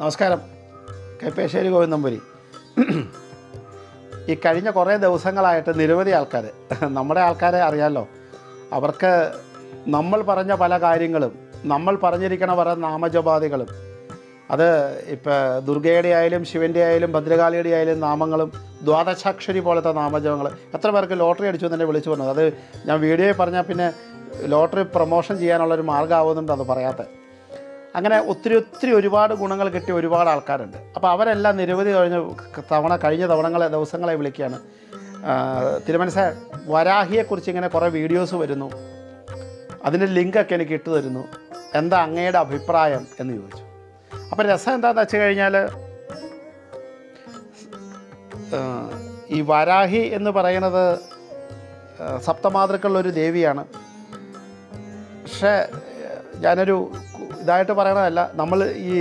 നമസ്കാരം. കൈപ്പേശ്ശേരി ഗോവിന്ദമ്പുരി ഈ കഴിഞ്ഞ കുറേ ദിവസങ്ങളായിട്ട് നിരവധി ആൾക്കാർ നമ്മുടെ ആൾക്കാരെ അറിയാമല്ലോ അവർക്ക് നമ്മൾ പറഞ്ഞ പല കാര്യങ്ങളും നമ്മൾ പറഞ്ഞിരിക്കണ പല നാമജപാദികളും അത് ഇപ്പോൾ ദുർഗയുടെ ആയാലും ശിവന്റെ ആയാലും ഭദ്രകാളിയുടെ ആയാലും നാമങ്ങളും ദ്വാദശാക്ഷരി പോലത്തെ നാമജപങ്ങൾ എത്ര പേർക്ക് ലോട്ടറി അടിച്ചു എന്നെ വിളിച്ചു പറഞ്ഞത്? അത് ഞാൻ വീഡിയോയിൽ പറഞ്ഞാൽ പിന്നെ ലോട്ടറി പ്രൊമോഷൻ ചെയ്യാനുള്ളൊരു മാർഗമാവുന്നുണ്ട് അത് പറയാത്തത് അങ്ങനെ ഒത്തിരി ഒത്തിരി ഒരുപാട് ഗുണങ്ങൾ കിട്ടിയ ഒരുപാട് ആൾക്കാരുണ്ട്. അപ്പോൾ അവരെല്ലാം നിരവധി കഴിഞ്ഞ തവണ കഴിഞ്ഞ തവണങ്ങളെ ദിവസങ്ങളെ വിളിക്കുകയാണ്. തിരുമനസ വരാഹിയെക്കുറിച്ച് ഇങ്ങനെ കുറേ വീഡിയോസ് വരുന്നു. അതിന്റെ ലിങ്കൊക്കെ എനിക്ക് ഇട്ടു തരുന്നു. എന്താ അങ്ങയുടെ അഭിപ്രായം എന്ന് ചോദിച്ചു. അപ്പോൾ രസം എന്താണെന്ന് വെച്ച് കഴിഞ്ഞാൽ ഈ വരാഹി എന്ന് പറയുന്നത് സപ്തമാതൃക്കളിലൊരു ദേവിയാണ്. പക്ഷേ ഞാനൊരു ഇതായിട്ട് പറയണതല്ല. നമ്മൾ ഈ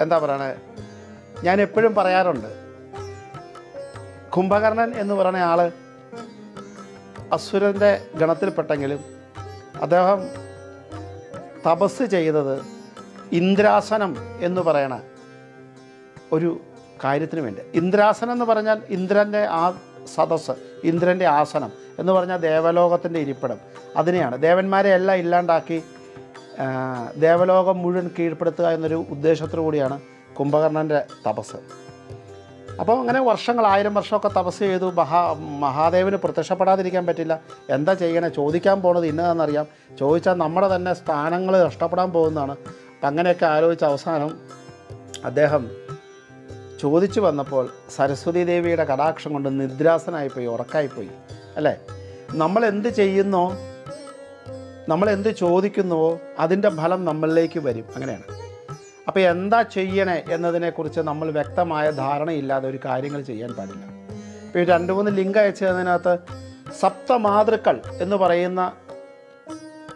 എന്താ പറയണേ? ഞാൻ എപ്പോഴും പറയാറുണ്ട് കുംഭകർണൻ എന്ന് പറയുന്ന ആൾ അസുരന്റെ ഗണത്തിൽപ്പെട്ടെങ്കിലും അദ്ദേഹം തപസ് ചെയ്തത് ഇന്ദ്രാസനം എന്ന് പറയണ ഒരു കാര്യത്തിന് വേണ്ടി. ഇന്ദ്രാസനം എന്ന് പറഞ്ഞാൽ ഇന്ദ്രന്റെ ആ സദസ് ഇന്ദ്രന്റെ ആസനം എന്ന് പറഞ്ഞാൽ ദേവലോകത്തിന്റെ ഇരിപ്പിടം. അതിനെയാണ്. ദേവന്മാരെ എല്ലാം ഇല്ലാണ്ടാക്കി ദേവലോകം മുഴുവൻ കീഴ്പ്പെടുത്തുക എന്നൊരു ഉദ്ദേശത്തോടു കൂടിയാണ് കുംഭകർണന്റെ തപസ്. അപ്പോൾ അങ്ങനെ വർഷങ്ങൾ ആയിരം വർഷമൊക്കെ തപസ് ചെയ്തു. മഹാ മഹാദേവന് പ്രത്യക്ഷപ്പെടാതിരിക്കാൻ പറ്റില്ല. എന്താ ചെയ്യണേ? ചോദിക്കാൻ പോണത് ഇന്നതെന്നറിയാം ചോദിച്ചാൽ നമ്മുടെ തന്നെ സ്ഥാനങ്ങൾ നഷ്ടപ്പെടാൻ പോകുന്നതാണ്. അപ്പം അങ്ങനെയൊക്കെ ആലോചിച്ച അവസാനം അദ്ദേഹം ചോദിച്ചു വന്നപ്പോൾ സരസ്വതി ദേവിയുടെ കടാക്ഷം കൊണ്ട് നിദ്രാസനായിപ്പോയി ഉറക്കായിപ്പോയി. അല്ലേ? നമ്മൾ എന്ത് ചെയ്യുന്നോ നമ്മൾ എന്ത് ചോദിക്കുന്നുവോ അതിന്റെ ഫലം നമ്മളിലേക്ക് വരും. അങ്ങനെയാണ്. അപ്പോൾ എന്താ ചെയ്യണേ എന്നതിനെക്കുറിച്ച് നമ്മൾ വ്യക്തമായ ധാരണയില്ലാതെ ഒരു കാര്യങ്ങൾ ചെയ്യാൻ പാടില്ല. ഇപ്പോൾ രണ്ട് മൂന്ന് ലിങ്ക് അയച്ചു തന്നതിനകത്ത് സപ്തമാതൃക്കൾ എന്ന് പറയുന്ന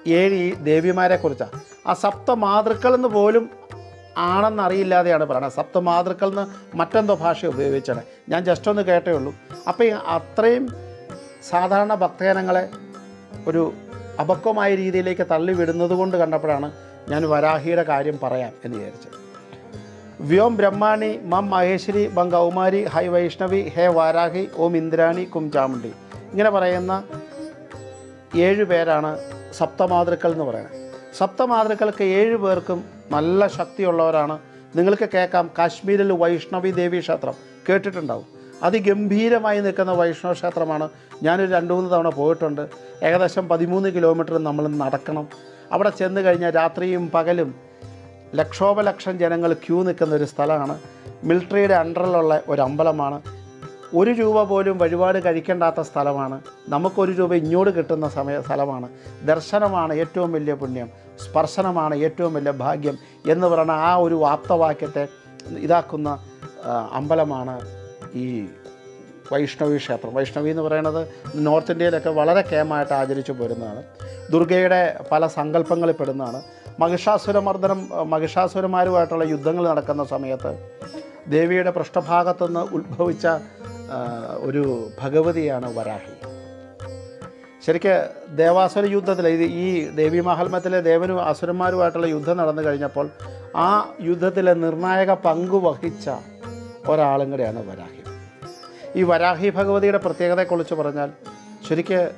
ഏഴ് ഈ ദേവിമാരെ കുറിച്ചാണ്. ആ സപ്തമാതൃക്കൾ എന്ന് പോലും ആണെന്നറിയില്ലാതെയാണ് പറയുന്നത്. സപ്തമാതൃക്കൾ എന്ന് മറ്റെന്തോ ഭാഷ ഉപയോഗിച്ചാണ്. ഞാൻ ജസ്റ്റ് ഒന്ന് കേട്ടേ ഉള്ളൂ. അപ്പോൾ അത്രയും സാധാരണ ഭക്തജനങ്ങളെ ഒരു അപക്വമായ രീതിയിലേക്ക് തള്ളിവിടുന്നത് കൊണ്ട് കണ്ടപ്പോഴാണ് ഞാൻ വരാഹിയുടെ കാര്യം പറയാം എന്ന് വിചാരിച്ചത്. വ്യോം ബ്രഹ്മാണി മം മഹേശ്വരി ബം കൗമാരി ഹൈ വൈഷ്ണവി ഹേ വാരാഹി ഓം ഇന്ദ്രാണി കും ചാമുണ്ടി ഇങ്ങനെ പറയുന്ന ഏഴ് പേരാണ് സപ്തമാതൃക്കൾ എന്ന് പറയുന്നത്. സപ്തമാതൃക്കൾക്ക് ഏഴ് പേർക്കും നല്ല ശക്തിയുള്ളവരാണ്. നിങ്ങൾക്ക് കേൾക്കാം കാശ്മീരിൽ വൈഷ്ണവി ദേവി ക്ഷേത്രം കേട്ടിട്ടുണ്ടാവും. അതിഗംഭീരമായി നിൽക്കുന്ന വൈഷ്ണവ ക്ഷേത്രമാണ്. ഞാനൊരു രണ്ട് മൂന്ന് തവണ പോയിട്ടുണ്ട്. ഏകദേശം പതിമൂന്ന് കിലോമീറ്റർ നമ്മൾ നടക്കണം. അവിടെ ചെന്ന് കഴിഞ്ഞാൽ രാത്രിയും പകലും ലക്ഷോപലക്ഷം ജനങ്ങൾ ക്യൂ നിൽക്കുന്ന ഒരു സ്ഥലമാണ്. മിലിറ്ററിയുടെ അണ്ടറിലുള്ള ഒരു അമ്പലമാണ്. ഒരു രൂപ പോലും വഴിപാട് കഴിക്കേണ്ടാത്ത സ്ഥലമാണ്. നമുക്കൊരു രൂപ ഇങ്ങോട്ട് കിട്ടുന്ന സമയ സ്ഥലമാണ്. ദർശനമാണ് ഏറ്റവും വലിയ പുണ്യം. സ്പർശനമാണ് ഏറ്റവും വലിയ ഭാഗ്യം എന്ന് പറയുന്ന ആ ഒരു ആപ്തവാക്യത്തെ ഇതാക്കുന്ന അമ്പലമാണ് ഈ വൈഷ്ണവി ക്ഷേത്രം. വൈഷ്ണവി എന്ന് പറയുന്നത് നോർത്ത് ഇന്ത്യയിലൊക്കെ വളരെ കേമായിട്ട് ആചരിച്ചു പോരുന്നതാണ്. ദുർഗയുടെ പല സങ്കല്പങ്ങളിൽ പെടുന്നതാണ്. മഹിഷാസുരമർദ്ദനം മഹിഷാസുരന്മാരുമായിട്ടുള്ള യുദ്ധങ്ങൾ നടക്കുന്ന സമയത്ത് ദേവിയുടെ പൃഷ്ഠഭാഗത്തുനിന്ന് ഉത്ഭവിച്ച ഒരു ഭഗവതിയാണ് വരാഹി. ശരിക്ക് ദേവാസുര യുദ്ധത്തിൽ ഇത് ഈ ദേവി മഹാത്മ്യത്തിലെ ദേവനും അസുരന്മാരുമായിട്ടുള്ള യുദ്ധം നടന്നു കഴിഞ്ഞപ്പോൾ ആ യുദ്ധത്തിലെ നിർണായക പങ്കു വഹിച്ച ഒരാളും കൂടെയാണ് വരാഹി. ഈ വരാഹി ഭഗവതിയുടെ പ്രത്യേകതയെക്കുറിച്ച് പറഞ്ഞാൽ ശരിക്ക്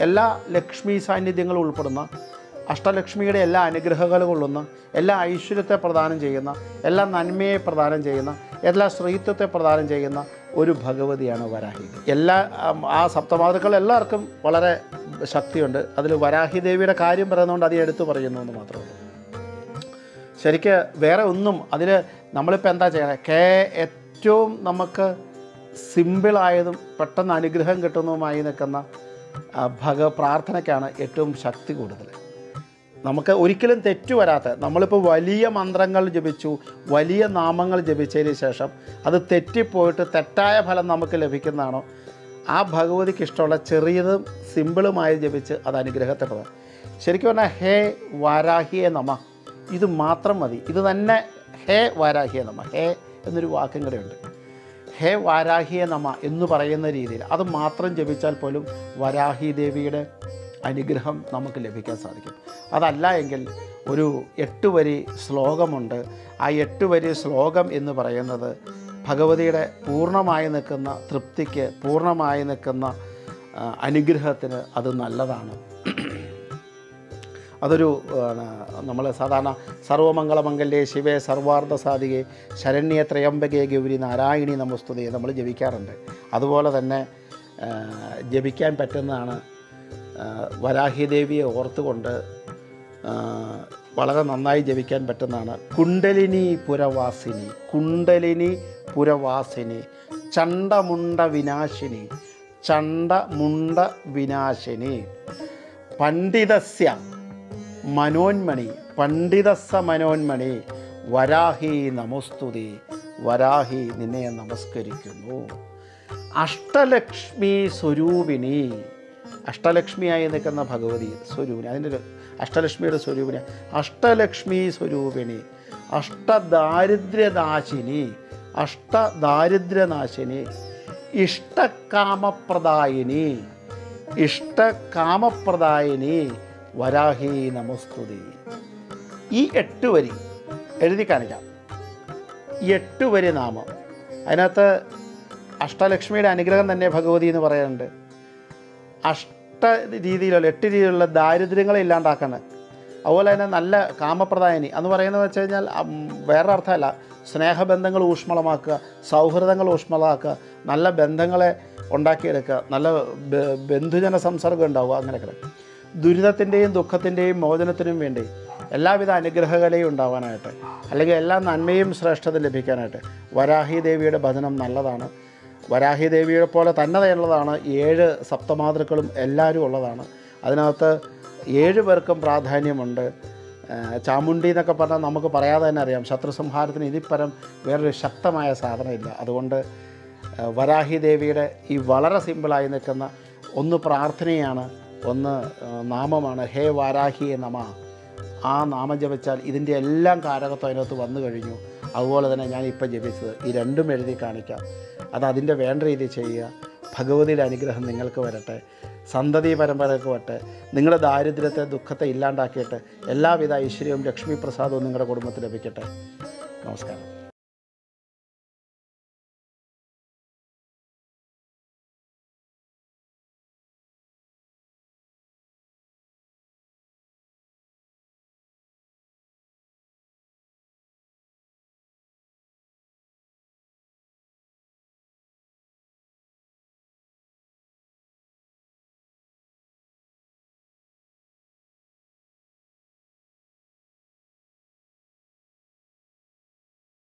എല്ലാ ലക്ഷ്മി സാന്നിധ്യങ്ങളും ഉൾപ്പെടുന്ന അഷ്ടലക്ഷ്മിയുടെ എല്ലാ അനുഗ്രഹങ്ങളും കൊള്ളുന്ന എല്ലാ ഐശ്വര്യത്തെ പ്രദാനം ചെയ്യുന്ന എല്ലാ നന്മയെ പ്രദാനം ചെയ്യുന്ന എല്ലാ സ്ത്രീത്വത്തെ പ്രദാനം ചെയ്യുന്ന ഒരു ഭഗവതിയാണ് വരാഹി. എല്ലാ ആ സപ്തമാതൃക്കൾ എല്ലാവർക്കും വളരെ ശക്തിയുണ്ട്. അതിൽ വരാഹി ദേവിയുടെ കാര്യം പറയുന്നതുകൊണ്ട് അത് എടുത്തു പറയുന്നു എന്ന് മാത്രമേ ശരിക്ക് വേറെ ഒന്നും അതിൽ നമ്മളിപ്പോൾ എന്താ ചെയ്യണേ? കേ ഏറ്റവും നമുക്ക് സിമ്പിളായതും പെട്ടെന്ന് അനുഗ്രഹം കിട്ടുന്നതുമായി നിൽക്കുന്ന ഭഗ പ്രാർത്ഥനയ്ക്കാണ് ഏറ്റവും ശക്തി കൂടുതൽ. നമുക്ക് ഒരിക്കലും തെറ്റു വരാത്ത നമ്മളിപ്പോൾ വലിയ മന്ത്രങ്ങൾ ജപിച്ചു വലിയ നാമങ്ങൾ ജപിച്ചതിന് ശേഷം അത് തെറ്റിപ്പോയിട്ട് തെറ്റായ ഫലം നമുക്ക് ലഭിക്കുന്നതാണോ? ആ ഭഗവതിക്ക് ഇഷ്ടമുള്ള ചെറിയതും സിമ്പിളുമായി ജപിച്ച് അത് അനുഗ്രഹത്തെ പ്രദാനം ശരിക്കും പറഞ്ഞാൽ ഹേ വാരാഹിയെ നമ ഇത് മാത്രം മതി. ഇത് തന്നെ ഹേ വാരാഹിയെ നമ ഹേ എന്നൊരു വാക്കും കൂടെയുണ്ട് ഹേ വാരാഹിയെ നമ എന്ന് പറയുന്ന രീതിയിൽ അത് മാത്രം ജപിച്ചാൽ പോലും വരാഹി ദേവിയുടെ അനുഗ്രഹം നമുക്ക് ലഭിക്കാൻ സാധിക്കും. അതല്ല എങ്കിൽ ഒരു എട്ട് വരി ശ്ലോകമുണ്ട്. ആ എട്ട് വരി ശ്ലോകം എന്ന് പറയുന്നത് ഭഗവതിയുടെ പൂർണമായി നിൽക്കുന്ന തൃപ്തിക്ക് പൂർണമായി നിൽക്കുന്ന അനുഗ്രഹത്തിന് അത് നല്ലതാണ്. അതൊരു നമ്മൾ സാധാരണ സർവമംഗളമംഗല്യേ ശിവേ സർവാർത്ഥ സാധികെ ശരണ്യ ത്രയംബകേ ഗൗരി നാരായണി നമസ്തുതയെ നമ്മൾ ജപിക്കാറുണ്ട്. അതുപോലെ തന്നെ ജപിക്കാൻ പറ്റുന്നതാണ് വരാഹിദേവിയെ വരാഹി ദേവിയെ ഓർത്തുകൊണ്ട് വളരെ നന്നായി ജപിക്കാൻ പറ്റുന്നതാണ്. കുണ്ടലിനി പുരവാസിനി കുണ്ടലിനി പുരവാസിനി ചണ്ടമുണ്ട വിനാശിനി ചണ്ടമുണ്ട വിനാശിനി പണ്ഡിതസ്യ മനോന്മണി പണ്ഡിതസ മനോന്മണി വരാഹി നമസ്തുതി വരാഹി നിന്നെ നമസ്കരിക്കുന്നു. അഷ്ടലക്ഷ്മി സ്വരൂപിണി അഷ്ടലക്ഷ്മിയായി നിൽക്കുന്ന ഭഗവതി സ്വരൂപിണി അതിന്റെ ഒരു അഷ്ടലക്ഷ്മിയുടെ സ്വരൂപിണി അഷ്ടലക്ഷ്മി സ്വരൂപിണി അഷ്ടദാരിദ്ര്യനാശിനി അഷ്ടദാരിദ്ര്യനാശിനി ഇഷ്ടകാമപ്രദായിനി ഇഷ്ടകാമപ്രദായിനി വരാഹി നമസ്തുതി. ഈ എട്ട് വരി എഴുതി കാണിക്കാം. ഈ എട്ട് വരി നാമം. അതിനകത്ത് അഷ്ടലക്ഷ്മിയുടെ അനുഗ്രഹം തന്നെ ഭഗവതി എന്ന് പറയാറുണ്ട്. അഷ്ട രീതിയിലുള്ള എട്ട് രീതിയിലുള്ള ദാരിദ്ര്യങ്ങളെ ഇല്ലാണ്ടാക്കണം. അതുപോലെ തന്നെ നല്ല കാമപ്രദായനി. എന്ന് പറയുന്നത് വെച്ച് കഴിഞ്ഞാൽ വേറെ അർത്ഥമല്ല. സ്നേഹബന്ധങ്ങൾ ഊഷ്മളമാക്കുക സൗഹൃദങ്ങൾ ഊഷ്മളമാക്കുക നല്ല ബന്ധങ്ങളെ ഉണ്ടാക്കിയെടുക്കുക നല്ല ബന്ധുജന സംസർഗം ഉണ്ടാവുക അങ്ങനെയൊക്കെ. ദുരിതത്തിന്റെയും ദുഃഖത്തിന്റെയും മോചനത്തിനും വേണ്ടി എല്ലാവിധ അനുഗ്രഹകലയും ഉണ്ടാവാനായിട്ട് അല്ലെങ്കിൽ എല്ലാ നന്മയും ശ്രേഷ്ഠത ലഭിക്കാനായിട്ട് വരാഹി ദേവിയുടെ ഭജനം നല്ലതാണ്. വരാഹി ദേവിയുടെ പോലെ തന്നെയുള്ളതാണ് ഏഴ് സപ്തമാതൃക്കളും എല്ലാവരും ഉള്ളതാണ്. അതിനകത്ത് ഏഴ് പേർക്കും പ്രാധാന്യമുണ്ട്. ചാമുണ്ടി എന്നൊക്കെ പറഞ്ഞാൽ നമുക്ക് പറയാതെ തന്നെ അറിയാം. ശത്രു സംഹാരത്തിന് ഇതിപ്പരം വേറൊരു ശക്തമായ സാധനമില്ല. അതുകൊണ്ട് വരാഹി ദേവിയുടെ ഈ വളരെ സിമ്പിളായി നിൽക്കുന്ന ഒന്ന് പ്രാർത്ഥനയാണ് ഒന്ന് നാമമാണ് ഹേ വാരാഹിയെ നമ. ആ നാമം ജപിച്ചാൽ ഇതിന്റെ എല്ലാം കാരകത്വം അതിനകത്ത് വന്നു കഴിഞ്ഞു. അതുപോലെ തന്നെ ഞാൻ ഇപ്പം ജപിച്ചത്. ഈ രണ്ടും എഴുതി കാണിക്കാം. അത് അതിന്റെ വേണ്ട രീതിയിൽ ചെയ്യുക. ഭഗവതിയുടെ അനുഗ്രഹം നിങ്ങൾക്ക് വരട്ടെ. സന്തതി പരമ്പരക്ക് വരട്ടെ. നിങ്ങളുടെ ദാരിദ്ര്യത്തെ ദുഃഖത്തെ ഇല്ലാണ്ടാക്കിയിട്ട് എല്ലാവിധ ഐശ്വര്യവും ലക്ഷ്മി പ്രസാദവും നിങ്ങളുടെ കുടുംബത്തിൽ ലഭിക്കട്ടെ. നമസ്കാരം.